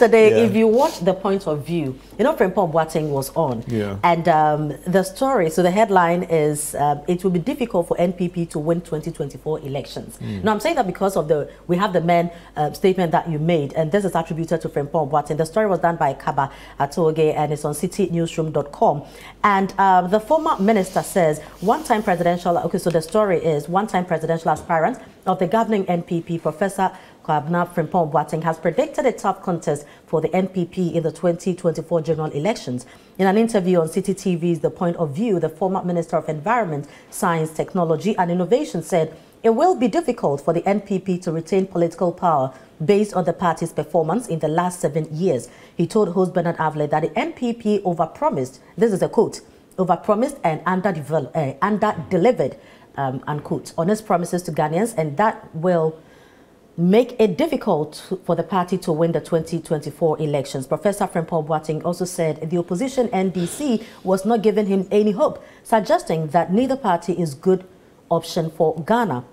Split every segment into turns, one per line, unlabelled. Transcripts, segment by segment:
yesterday,
Yeah.
if you watch the point of view, you know, Frimpong Boateng was on.
Yeah.
And um, the story, so the headline is um, it will be difficult for NPP to win 2024 elections. Now, I'm saying that because of the, we have the men uh, statement that you made, and this is attributed to Frimpong Boateng. The story was done by Kaba Atoge and it's on citinewsroom.com. And um, the former minister says one time presidential, okay, so the story is one time presidential aspirant of the governing NPP, Professor Kwabena Frimpong Boateng, has predicted a tough contest for the NPP in the 2024 general elections. In an interview on Citi TV's The Point of View, the former Minister of Environment, Science, Technology and Innovation said it will be difficult for the NPP to retain political power based on the party's performance in the last seven years. He told host Bernard Avle that the NPP overpromised, this is a quote, overpromised and underdeveloped, uh, under-delivered, um, unquote, on its promises to Ghanaians, and that will make it difficult for the party to win the 2024 elections. Professor Frimpong Boateng also said the opposition NDC was not giving him any hope, suggesting that neither party is good option for Ghana.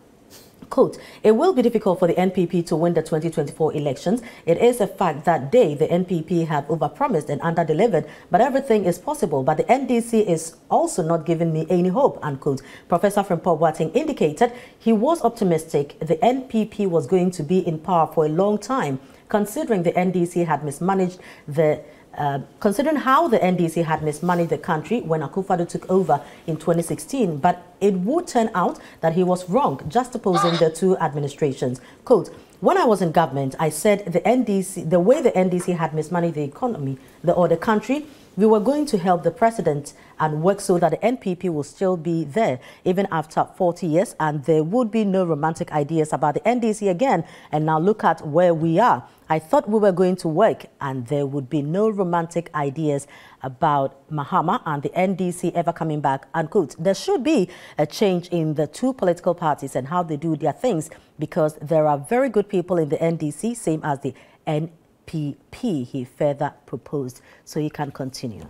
Quote, it will be difficult for the NPP to win the 2024 elections. It is a fact that they, the NPP, have overpromised and underdelivered, but everything is possible. But the NDC is also not giving me any hope, unquote. Professor Frimpong Boateng indicated he was optimistic the NPP was going to be in power for a long time, considering the NDC had mismanaged the uh, considering how the NDC had mismanaged the country when Akufo-Addo took over in 2016, but it would turn out that he was wrong, juxtaposing the two administrations. Quote, when I was in government, I said the NDC, the way the NDC had mismanaged the economy the, or the country, we were going to help the president and work so that the NPP will still be there even after 40 years and there would be no romantic ideas about the NDC again. And now look at where we are. I thought we were going to work and there would be no romantic ideas about Mahama and the NDC ever coming back, unquote. There should be a change in the two political parties and how they do their things because there are very good people in the NDC, same as the NPP, he further proposed. So you can continue.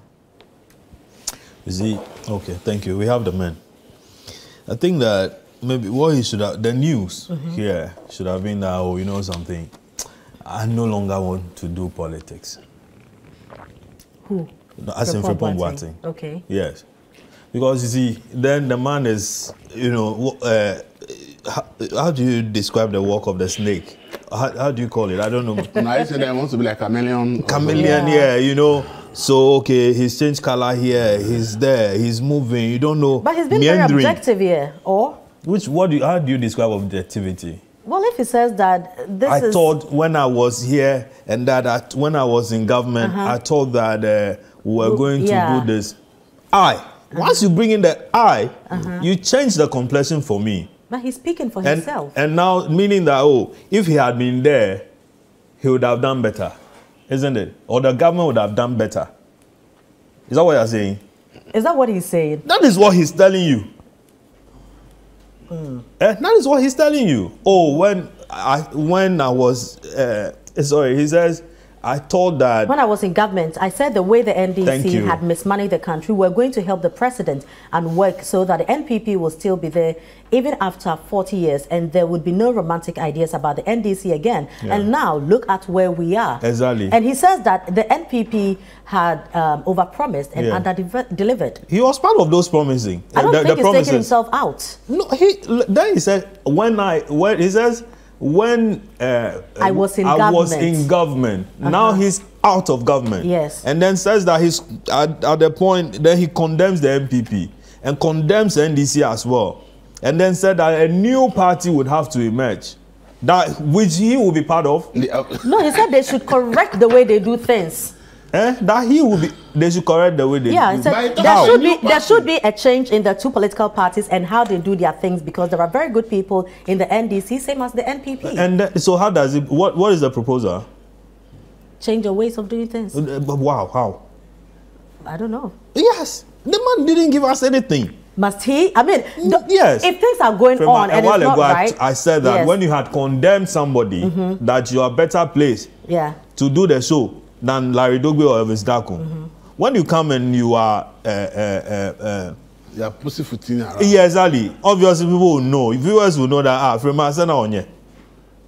You see, okay, thank you. We have the men. I think that maybe what he should have, the news mm-hmm. here should have been that, oh, you know something, I no longer want to do politics.
Who?
No, As in
Frimpong
Frimpong
Boateng.
Boateng.
Okay.
Yes. Because you see, then the man is, you know, uh, how, how do you describe the walk of the snake? How, how do you call it? I don't know.
now you said I want to be like chameleon. or
chameleon
Yeah.
yeah. you know so okay he's changed color here he's there he's moving you don't know
But he's been very
meandering.
objective here. Or,
which what do you, how do you describe objectivity
well, if he says that this
i
is.
thought when i was here and that I, when i was in government uh-huh. i thought that uh, we were
Well,
going to
yeah.
Do this i uh-huh. once you bring in the i uh-huh. you change the complexion for me
but he's speaking for
and,
himself.
and now meaning that oh if he had been there he would have done better isn't it or the government would have done better is that what you're saying
is that what he's saying?
that is what he's telling you
Hmm.
Eh, that is what he's telling you oh when i when i was uh, sorry he says i thought that
When I was in government, I said the way the NDC had mismanaged the country, we're going to help the president and work so that the NPP will still be there even after 40 years and there would be no romantic ideas about the NDC again.
Yeah.
And now look at where we are.
Exactly.
And he says that the NPP had um, overpromised and
Yeah.
under-delivered.
he was part of those promising
I don't
the,
think
the
he's taking himself out.
No, he then he said when I when he says when uh,
I was in
I was
government.
in government. Now he's out of government.
Yes.
And then says that he's at, at the point then he condemns the MPP and condemns NDC as well. And then said that a new party would have to emerge. That which he will be part of.
The, uh,
No, he said they should correct the way they do things.
Eh? That he will be they should correct the way they
Yeah,
do.
he said
But it
there
doesn't
should
new
be there should be a change in the two political parties and how they do their things because there are very good people in the NDC, same as the NPP.
and then, so how does it what what is the proposal?
change your ways of doing things.
Uh, Wow, how?
I don't know.
Yes. The man didn't give us anything.
Must he? I mean,
Mm,
the-
yes.
If things are going
From
on
a
and
while
it's not
ago, I-
right,
I, said that
yes.
When you had condemned somebody, that you are better placed
yeah,
to do the show than Larry Dogbe or Elvis Daku.
Mm-hmm.
When you come and you are, uh, uh, uh, uh,
they are pussyfooting around.
yeah, exactly. Obviously, people will know. Viewers will know that ah, from Asana Onye.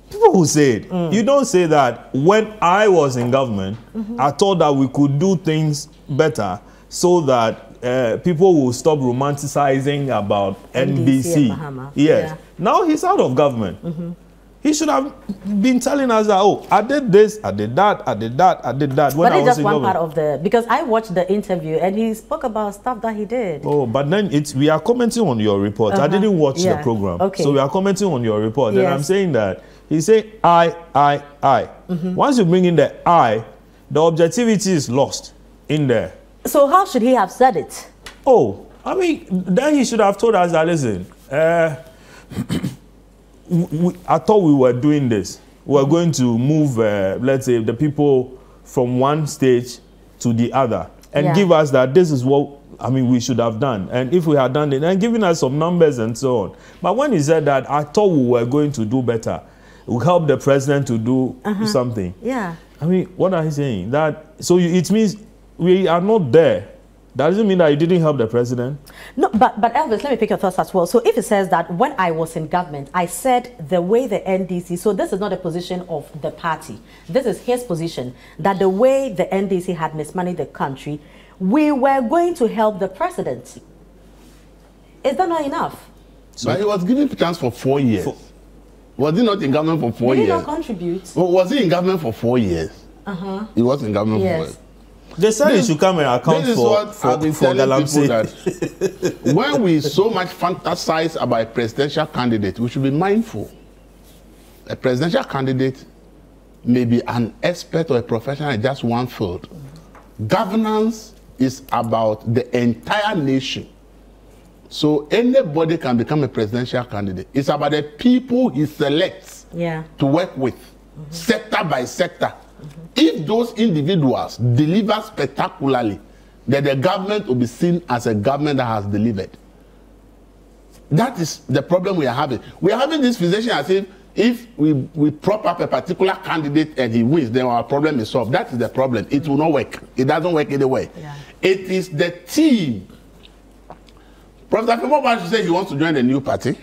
people who say it. Mm. You don't say that when I was in government, mm-hmm. I thought that we could do things better so that uh, people will stop romanticizing about NDC.
NDC
yes. Yeah. Now he's out of government. Mm-hmm. He should have been telling us that, oh, I did this, I did that, I did that, I did that.
When but it's just one part of the, because I watched the interview and he spoke about stuff that he did.
Oh, but then it's, we are commenting on your report. Uh-huh. I didn't watch yeah. the program. Okay. So we are commenting on your report. Yes. And I'm saying that, he said, I, I, I. Mm-hmm. Once you bring in the I, the objectivity is lost in there.
So how should he have said it?
Oh, I mean, then he should have told us that, listen, uh, we, I thought we were doing this. We were going to move, uh, let's say, the people from one stage to the other and yeah. give us that this is what I mean we should have done. And if we had done it, and giving us some numbers and so on. But when he said that, I thought we were going to do better. We help the president to do uh-huh. something.
Yeah.
I mean, what are you saying? That so you, it means we are not there doesn't mean that you didn't help the president.
No, but but Elvis, let me pick your thoughts as well. So if it says that when I was in government, I said the way the NDC, so this is not a position of the party. This is his position that the way the NDC had mismanaged the country, we were going to help the president. Is that not enough?
So, but he was given chance for four years. For, was he not in government for four
Did
years?
Did he not contribute?
Well, was he in government for four years? Uh huh. He was in government yes. for four years.
They said this, should come and account this for, is what for, for Galamsey.
That when we so much fantasize about a presidential candidate, we should be mindful. A presidential candidate may be an expert or a professional in just one field. Governance is about the entire nation. So anybody can become a presidential candidate. It's about the people he selects
yeah.
to work with, mm-hmm. sector by sector. If those individuals deliver spectacularly, then the government will be seen as a government that has delivered. That is the problem we are having. We are having this position as if if we, we prop up a particular candidate and he wins, then our problem is solved. That is the problem. It will not work. It doesn't work anyway. Yeah. It is the team. Professor Fimo should say he wants to join a new party.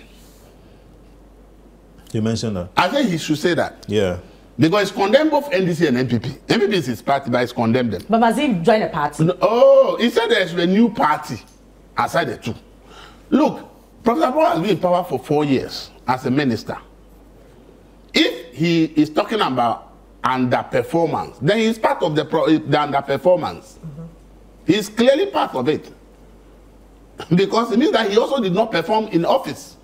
You mentioned that.
I think he should say that.
Yeah.
Because it's condemned both NDC and NPP. NPP is his party, but it's condemned them.
But must he join a party?
No, oh, he said there's a new party aside the two. Look, Professor Paul has been in power for four years as a minister. If he is talking about underperformance, then he's part of the, pro- the underperformance. Mm-hmm. He's clearly part of it. Because it means that he also did not perform in office.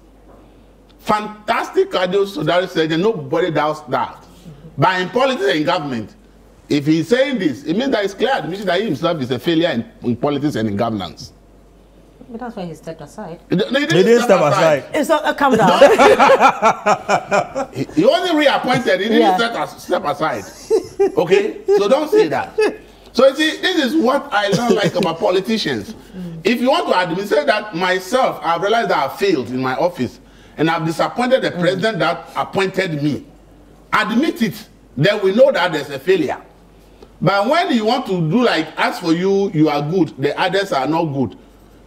Fantastic cardiovascular nobody doubts that. But in politics and in government, if he's saying this, it means that it's clear admission that he himself is a failure in, in politics and in governance.
But that's why he stepped aside.
He, didn't,
he didn't step, step aside.
aside. It's not, uh, come down.
he, he wasn't reappointed. He didn't yeah. step, step aside. Okay? So don't say that. So you see, this is what I don't like about politicians. If you want to admit, say that myself, I've realized that I failed in my office and I've disappointed the mm. president that appointed me admit it then we know that there's a failure. But when you want to do like as for you you are good the others are not good.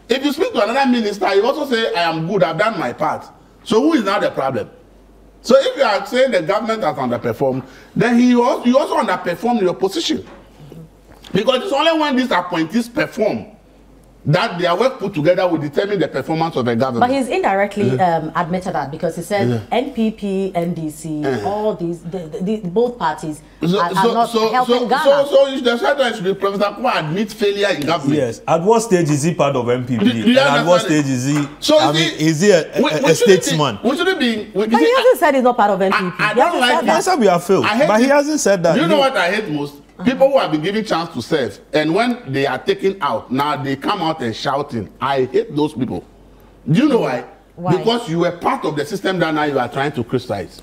If you speak to another minister you also say i am good i've done my part. So who is now the problem? So if you are saying the government has underperformed then he also you also underperformed your position. Because it's only when these appointees perform that their work put together will determine the performance of a government.
But he's indirectly um, admitted that because he said yeah. NPP, NDC, yeah. all these, the, the, the, both parties so, are, so, are not so, helping so, Ghana.
So, so the second should be Professor Kuma admit failure in government.
Yes. At what stage is he part of NPP? Do, do and at what stage is he? So I mean, is he a,
we,
a, a statesman?
We shouldn't be. We,
but he hasn't said he's not part of NPP. I,
I don't like
that. Yes, we are failed. But he hasn't said that.
You know what I hate most? People who have been given chance to serve, and when they are taken out, now they come out and shouting. I hate those people. Do you know why? why? Because you were part of the system that now you are trying to criticize.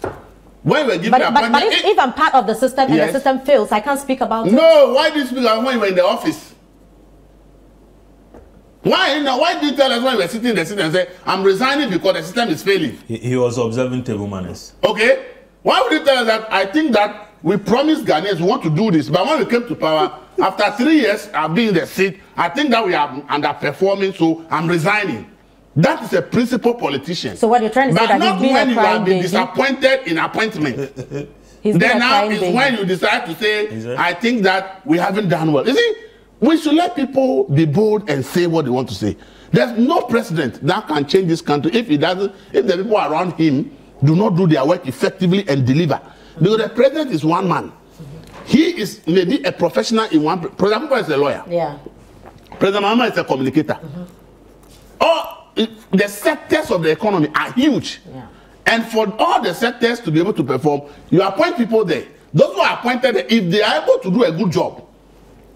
When we were given
but, but, but if, if, I'm part of the system and the system fails, I can't speak about
it. No, why did you speak about when you were in the office? Why you know, why did you tell us when we were sitting in the system and say, I'm resigning because the system is failing?
He, he was observing table manners.
Okay. Why would you tell us that I think that we promised Ghanaians we want to do this, but when we came to power, after three years of being in the seat, I think that we are underperforming, so I'm resigning. That is a principal politician.
So what you're trying to
but
say that
not
he's been
when
a
you have been
baby?
disappointed in appointment.
He's
then now is
baby.
when you decide to say? I think that we haven't done well. You see, we should let people be bold and say what they want to say. There's no president that can change this country if he doesn't, if the people around him do not do their work effectively and deliver. Because the president is one man. He is maybe a professional in one. President Kupa is a lawyer.
Yeah.
President Mahama is a communicator. All it- the sectors of the economy are huge.
Yeah.
And for all the sectors to be able to perform, you appoint people there. Those who are appointed, if they are able to do a good job,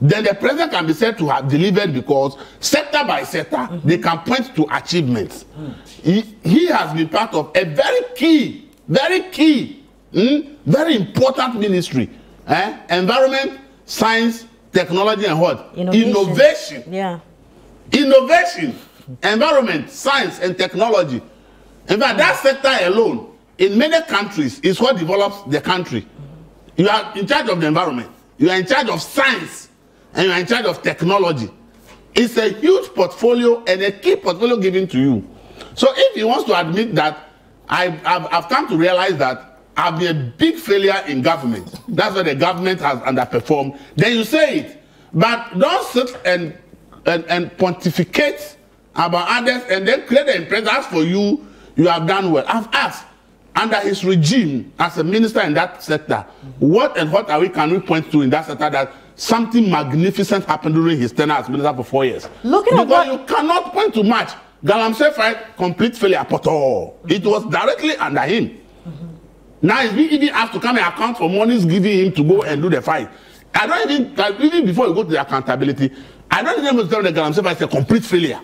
then the president can be said to have delivered because sector by sector, they can point to achievements. He, he has been part of a very key, very key, mm, very important ministry. Eh? Environment, science, technology, and what?
Innovation.
Innovation
Yeah.
innovation, environment, science, and technology. In fact, that sector alone, in many countries, is what develops the country. You are in charge of the environment, you are in charge of science, and you are in charge of technology. It's a huge portfolio and a key portfolio given to you. So if he wants to admit that, I, I've, I've come to realize that I've been a big failure in government. That's why the government has underperformed. Then you say it. But don't sit and, and, and pontificate about others and then create the impression as for you, you have done well. I've asked, under his regime as a minister in that sector, what and what are we can we point to in that sector that something magnificent happened during his tenure as minister for four years?
Looking at
because
what-
you cannot point to much. Galamsey fight complete failure at all. It was directly under him. Now he's being even asked to come and account for monies given him to go and do the fight. I don't even even before you go to the accountability, I don't even tell the Galamsey fight it's a complete failure.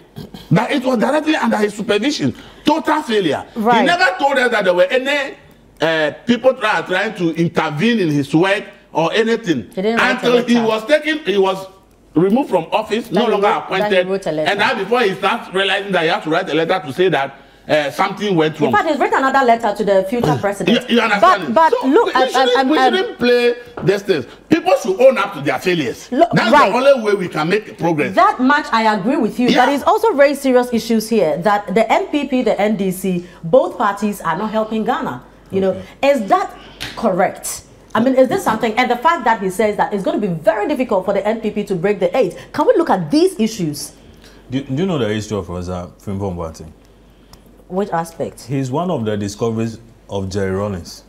That it was directly under his supervision, total failure.
Right.
He never told us that there were any uh, people try, trying to intervene in his work or anything until he was taken. He was removed from office, no
Then he
longer
wrote-
appointed, and now before he starts realizing that he has to write a letter to say that uh, something went wrong.
In fact, he's written another letter to the future president.
you understand?
But, but
so
look,
we,
um,
shouldn't,
um,
we
um,
shouldn't play these things. People should own up to their failures.
Look,
That's
right.
the only way we can make progress.
That much I agree with you.
Yeah.
But it's also very serious issues here that the NPP, the NDC, both parties are not helping Ghana. You know, is that correct? I mean, is this something? And the fact that he says that it's going to be very difficult for the NPP to break the eight. Can we look at these issues?
Do, do you know the history of Rosa Frimpong Boateng?
Which aspect?
He's one of the discoveries of Jerry Rawlings.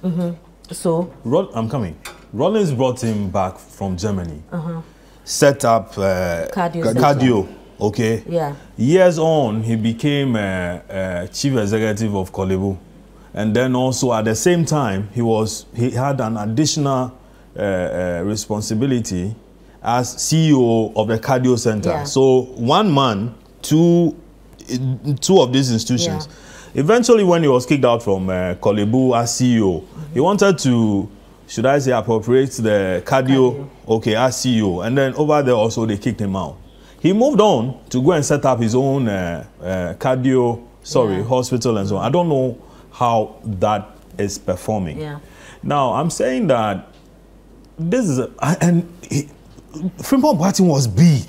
So,
Roll, I'm coming. Rawlings brought him back from Germany,
Uh-huh.
set up uh,
Cardio
cardio. Okay.
Yeah.
Years on, he became uh, uh, chief executive of Korle Bu, and then also at the same time, he was he had an additional uh, uh, responsibility as CEO of the cardio center.
Yeah.
So one man, two, two of these institutions. Eventually, when he was kicked out from uh, Korle Bu as CEO, he wanted to, should I say, appropriate the cardio,
Cardio.
okay, as CEO. And then over there also they kicked him out. He moved on to go and set up his own uh, uh, cardio, sorry,
Yeah.
hospital and so on. I don't know how that is performing.
Yeah.
Now, I'm saying that this is, a, and Frimpong Boateng was big.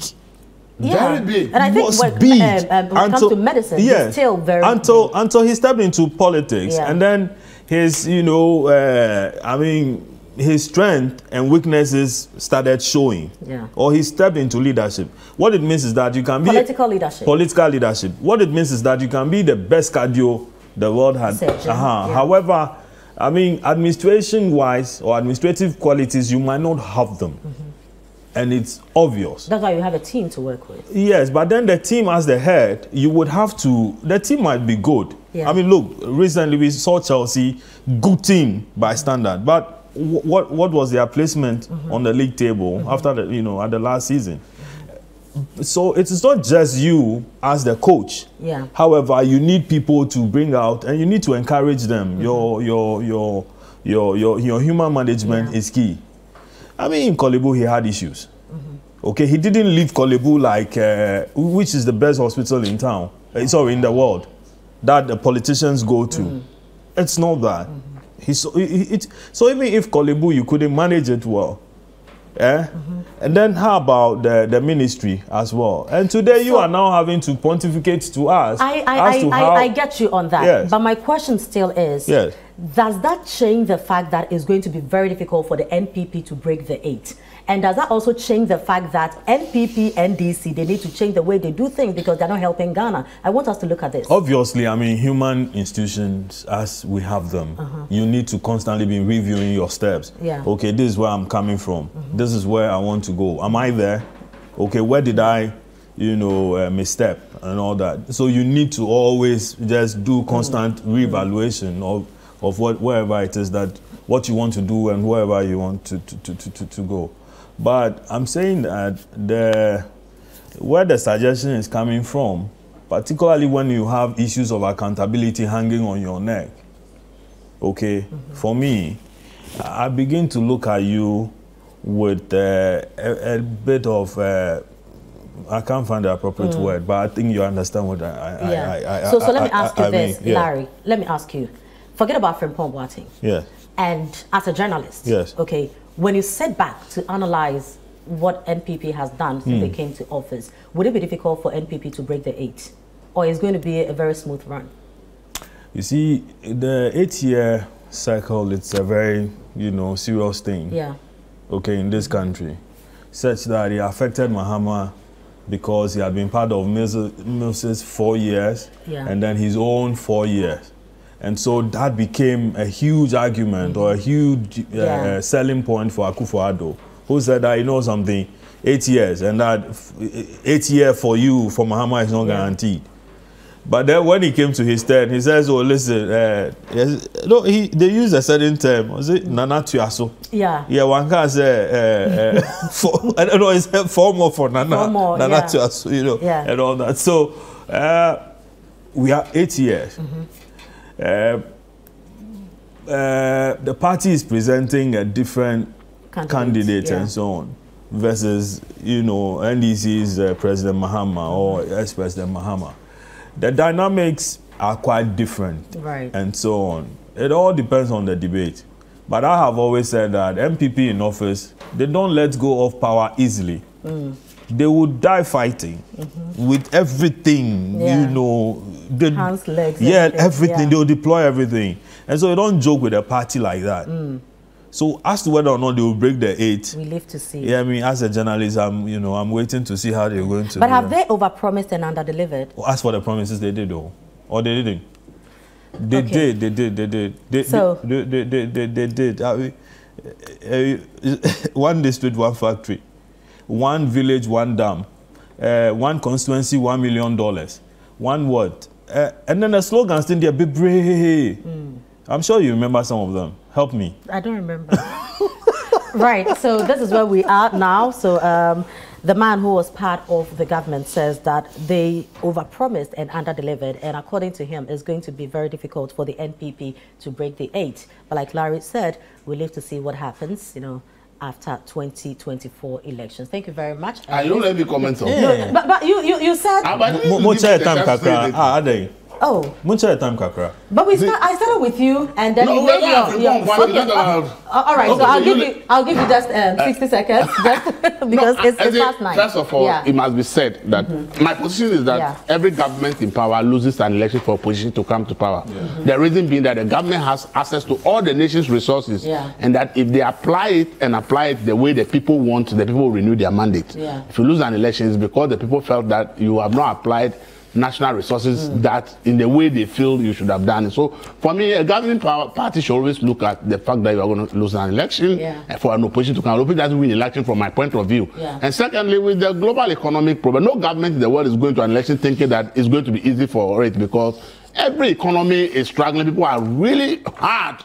Yeah.
Very big.
And I think when,
big
um, when it comes to medicine,
yeah,
still very
until until he stepped into politics,
Yeah.
and then his you know uh, I mean his strength and weaknesses started showing.
Yeah.
Or he stepped into leadership. What it means is that you can be
Political leadership.
Political leadership. What it means is that you can be the best cardio the world had.
Surgeon,
Uh-huh.
yeah.
However, I mean administration wise or administrative qualities you might not have them.
Mm-hmm.
And it's obvious.
That's why you have a team to work with.
Yes, but then the team as the head, you would have to. The team might be good.
Yeah.
I mean, look. Recently we saw Chelsea, good team by standard, but what what was their placement
Mm-hmm.
on the league table after the you know at the last season? So it is not just you as the coach.
Yeah.
However, you need people to bring out, and you need to encourage them. Your your your your your your human management
Yeah.
is key. I mean, in Korle Bu, he had issues. Okay, he didn't leave Korle Bu like, uh, which is the best hospital in town, uh, sorry, in the world, that the politicians go to. It's not that. He so, he- he- it, so even if Korle Bu, you couldn't manage it well, Eh? And then how about the, the ministry as well? And today you
So-
are now having to pontificate to us
I, I,
to
I,
how
I, I get you on that.
Yes.
But my question still is
Yes.
Does that change the fact that it's going to be very difficult for the NPP to break the eight? And does that also change the fact that NPP, and NDC, they need to change the way they do things because they're not helping Ghana? I want us to look at this.
Obviously, I mean, human institutions as we have them, you need to constantly be reviewing your steps.
Yeah. Mm-hmm.
Okay, this is where I'm coming from. This is where I want to go. Am I there? Okay, where did I, you know, uh, misstep and all that? So you need to always just do constant
Mm-hmm.
reevaluation of, of what wherever it is that what you want to do and wherever you want to, to, to, to, to, go. But I'm saying that the where the suggestion is coming from, particularly when you have issues of accountability hanging on your neck. Okay, for me, I begin to look at you with uh, a, a bit of. Uh, I can't find the appropriate word, but I think you understand what I. I
yeah.
I, I,
so, so let me ask you
I mean,
this,
yeah.
Larry. Let me ask you. Forget about Frimpong Boateng.
Yeah.
And as a journalist,
Yes.
okay, when you sit back to analyze what NPP has done since
Hmm.
they came to office, would it be difficult for NPP to break the eight? Or is it going to be a very smooth run?
You see, the eight-year cycle, it's a very, you know, serious thing.
Yeah.
okay, in this country, such that it affected Mahama because he had been part of Mills's four years
Yeah.
and then his own four years. And so that became a huge argument or a huge uh,
Yeah.
selling point for Akufo-Addo, who said that, you know something, eight years, and that eight year for you, for Mahama, is not
Yeah.
guaranteed. But then when he came to his turn, he says, "Oh, listen, uh, yes, no, he they used a certain term. Was it Nana Toaso?
Yeah.
Yeah, one can say, uh, uh, for, I don't know, it's a form for Nana,
Form of,
Nana
yeah.
Toaso, you know,
Yeah.
and all that. So uh, we are eight years.
Mm-hmm.
Uh, uh, the party is presenting a different
Candidates,
candidate
yeah.
and so on versus you know NDC's uh, President Mahama or ex-President Mahama. The dynamics are quite different
Right.
and so on. It all depends on the debate. But I have always said that NPP in office, they don't let go of power easily.
Mm.
They would die fighting with everything.
Yeah.
you know. They,
Hands, legs,
Yeah,
everything,
everything.
yeah.
They'll deploy everything. And so you don't joke with a party like that.
Mm.
So as to whether or not they will break the eight,
We live to see.
yeah, I mean, as a journalist, I'm, you know, I'm waiting to see how they're going to.
But have they overpromised and underdelivered?
As for the promises, they did, though, or they didn't. They
Okay.
did. They did. They did. They,
So-
they, they, they, they, they did. I mean, uh, one district, one factory, one village, one dam, uh, one constituency, one million dollars, one word, uh, and then the slogans in there, be brave.
Hmm.
I'm sure you remember some of them. Help me.
I don't remember. right. So this is where we are now. So um, the man who was part of the government says that they overpromised and underdelivered, and according to him, it's going to be very difficult for the NPP to break the eight. But like Larry said, we live to see what happens. You know. After 2024 elections. Thank you very much.
I don't let me comment on.
Yeah.
But, but you, you, you said,
Ah, but
Mo- mo
me the
time
chance to say
kakra.
it.
Adey.
oh,
Mo chair time kakra.
but we start, I started with you, and then
No,
you
we're
made
not
your,
asking
your
one, one,
okay,
we're not
uh,
allowed.
uh, all right,
Okay,
so I'll give
you-
you, I'll give you just um, 60 seconds, just because
No,
it's,
I- I
it's past nine.
First of all,
yeah.
it must be said that my position is that
Yeah.
every government in power loses an election for opposition to come to power. The reason being that the government has access to all the nation's resources,
Yeah.
and that if they apply it and apply it the way the people want, the people renew their mandate.
Yeah.
If you lose an election, it's because the people felt that you have not applied national resources
Mm.
that in the way they feel you should have done it. So for me, a governing power, party should always look at the fact that you are going to lose an election
Yeah.
and for an opposition to come. Opposition doesn't win election from my point of view.
Yeah.
And secondly, with the global economic problem, no government in the world is going to an election thinking that it's going to be easy for it because every economy is struggling. People are really hard,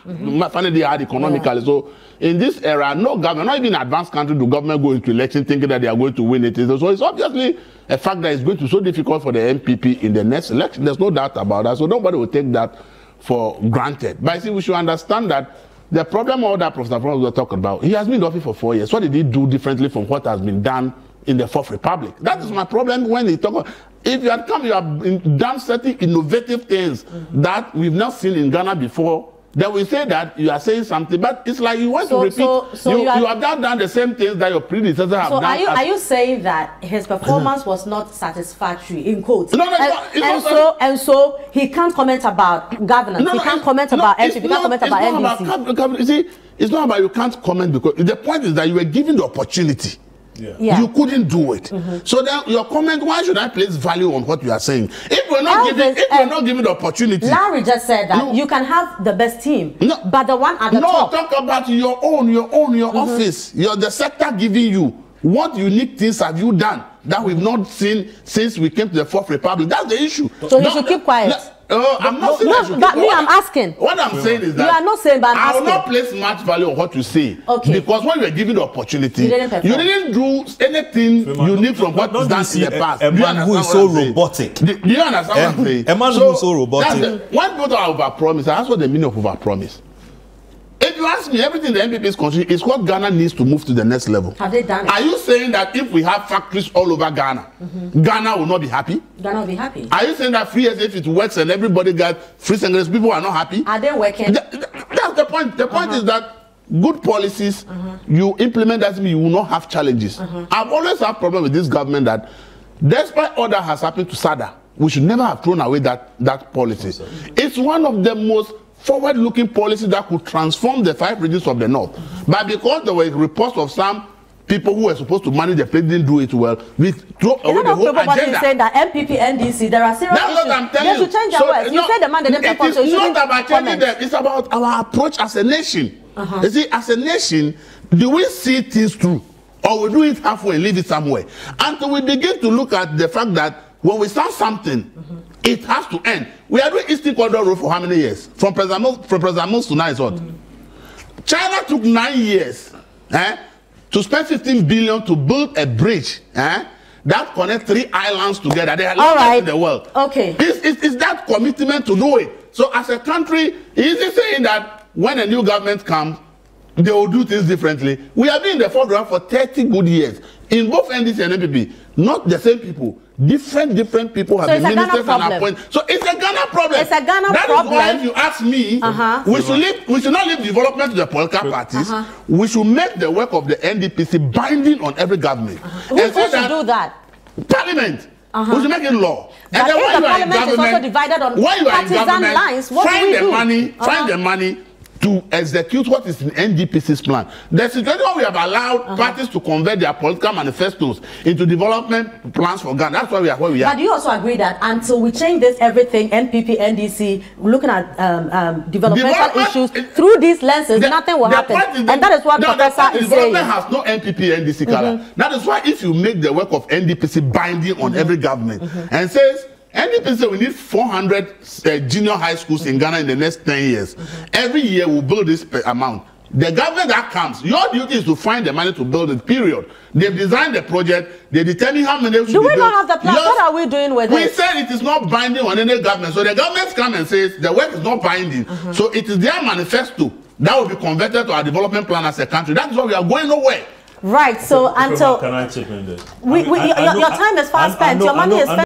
finding it hard economically. So in this era, no government, not even advanced country, do government go into election thinking that they are going to win it. So it's obviously a fact that it's going to be so difficult for the MPP in the next election. There's no doubt about that. So nobody will take that for granted. But I see we should understand that the problem all that Professor Francis was talking about, he has been in office for four years. What did he do differently from what has been done in the Fourth Republic? That is my problem when he talk. About, if you had come, you have done certain innovative things that we've not seen in Ghana before then we say that you are saying something, but it's like you want
So-
to repeat.
so- so
you,
you are-
you have now done the same things that your predecessor have
So
done.
are you are you saying that his performance was not satisfactory in quotes?
No, no,
and,
it's
and
not
so and so he can't comment about governance. he can't comment
no,
about NPP. He
not-
can't comment about NDC.
About, you see, it's not about you can't comment because the point is that you were given the opportunity.
Yeah.
Yeah.
You couldn't do it. So then your comment, why should I place value on what you are saying? If we're not
Elvis,
giving if we're
um,
not given the opportunity.
Larry just said that
No.
you can have the best team,
No.
but the one at the
no,
top.
talk about your own, your own, your
Mm-hmm.
office, your the sector giving you. What unique things have you done that we've not seen since we came to the Fourth Republic? That's the issue.
So he should keep quiet.
No, uh, I'm not saying
no,
I
but me. I'm asking.
What I'm saying is that
are not saying, but I'm
I will not
asking.
place much value on what you say.
Okay.
Because when you were given the opportunity,
You didn't
you didn't do anything
Freeman,
unique from what is
you
done in the
a-
past.
a
you
man who is so robotic?
Do, do you understand what I'm
Eh,
saying?
a man who is so robotic.
that's the- When people are overpromise, that's what the meaning of overpromise. You ask me, everything the NPP is considering is what Ghana needs to move to the next level.
Have they done it?
Are you saying that if we have factories all over Ghana, Ghana will not be happy?
Ghana will be happy.
Are you saying that free as if it works and everybody got free secretaries, people are not happy?
Are they working?
Th- th- that's the point. The point is that good policies you implement mean you will not have challenges. I've always had problem with this government that despite all that has happened to SADA, we should never have thrown away that, that policy. It's one of the most forward-looking policies that could transform the five regions of the north. But because there were reports of some people who were supposed to manage the place didn't do it well, we threw
A
away
lot
the
of
whole
people is
agenda.
saying that MPP, NDC, there are serious
That's
issues.
what I'm telling
they
you.
should change their
So,
words. You
no,
said the man didn't perform, so you
not
shouldn't
about changing them. It's about our approach as a nation.
Uh-huh.
You see, as a nation, do we see things through, or we do it halfway and leave it somewhere? Until we begin to look at the fact that when we start something,
Mm-hmm.
It has to end. We are doing Eastern Corridor Road for how many years? From President Mills, from President Mills to now is what? China took nine years eh, to spend 15 billion to build a bridge eh, that connects three islands together. They are
All right.
the world.
Okay.
It's, it's, it's that commitment to do it. So as a country, is it saying that when a new government comes, they will do things differently? We have been in the foreground for 30 good years. In both NDC and NPP, not the same people. Different, different people have
So
been ministers and
problem.
appointed. So it's a Ghana problem.
It's a Ghana
That is why
problem.
if you ask me,
Uh-huh.
we should leave, we should not leave development to the political parties.
Uh-huh.
We should make the work of the NDPC binding on every government.
Who, who
And so
should
that
do that?
Parliament.
Uh-huh.
We should make it law.
But if
when
the
you are in
parliament is also divided on partisan lines, what do
find
we
the
do?
money,
Uh-huh.
find the money to execute what is in NDPC's plan. The situation we have allowed
Uh-huh.
parties to convert their political manifestos into development plans for Ghana. That's why we are where we are.
But do you also agree that until we change this everything, NPP, NDC, looking at um, um, developmental
Development-
issues
it-
through these lenses,
The-
nothing will happen.
is
and that is what
no,
Professor is saying.
Development has no NPP NDC color. That is why if you make the work of NDPC binding on every government and says NDPC we need 400 uh, junior high schools in Ghana in the next 10 years. Every year we'll build this pe- amount. The government that comes, your duty is to find the money to build it, period. They've designed the project, they determine how many should
Do
be
we
built.
not have the plan?
Yours-
What are we doing with
we
it?
said it is not binding on any government. So the government come and says the work is not binding. So it is their manifesto that will be converted to our development plan as a country. That is why we are going nowhere.
Right. So until
Can I chip in there?
we, we,
I- I
your,
know-
your time is fast
I- I
spent.
know-
Your
I
money
know-
is
I
spent.